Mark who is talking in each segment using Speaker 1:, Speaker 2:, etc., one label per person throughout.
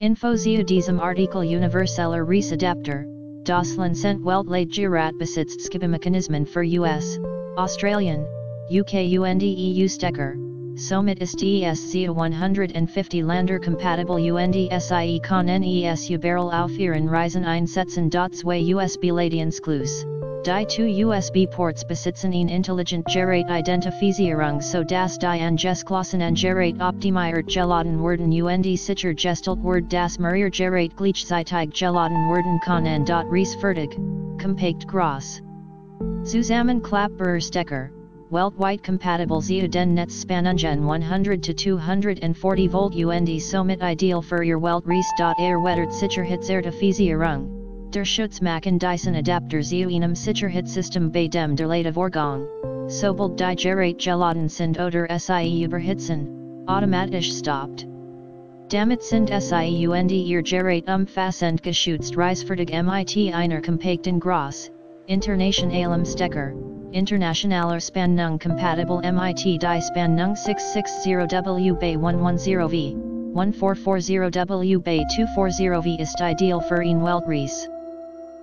Speaker 1: Info zu diesem Artikel Universeller Reiseadapter, Deutschland sind Weltleitgerat besitzt Skibemechanismen für US, Australian, UK und EU Stecker, somit ist es zu 150 Lander compatible und SIE con Überall auf ihren Reisen einsetzen. Zwei USB Ladeianschluss. Die two USB Ports besitzen ein intelligent Gerät Identifizierung so dass die Angeschlossen gerate optimiert geladen werden und sicher gestellt wird das Merier gerate gleichzeitig geladen werden kann und Ries fertig, kompakt groß. Zusammenklappbarer Stecker, weltweit compatible zu den Netzspannungen 100 to 240 Volt und somit ideal für ihr Weltreise. Er wettert Der Schutzmachen Dyson Adapter zu einem Sicherheitssystem bei dem der Leitvorgang. Sobald die Gerät geladen sind oder SIE überhitzen, automatisch stoppt. Damit sind SIE und ihr Gerät umfassend geschützt Reisfertig mit einer kompakten Groß, Internationalem Stecker, Internationaler Spannung compatible MIT die Spannung 660W Bay 110V, 1440W Bay 240V ist ideal für ein Weltreise.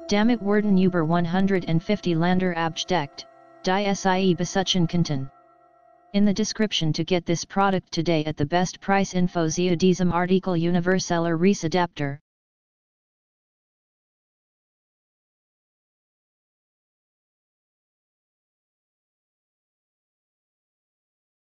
Speaker 1: Damit werden über 150 Lander abgedeckt, die SIE besuchen könnten. In the description to get this product today at the best price info zu diesem Artikel Universeller Reese Adapter,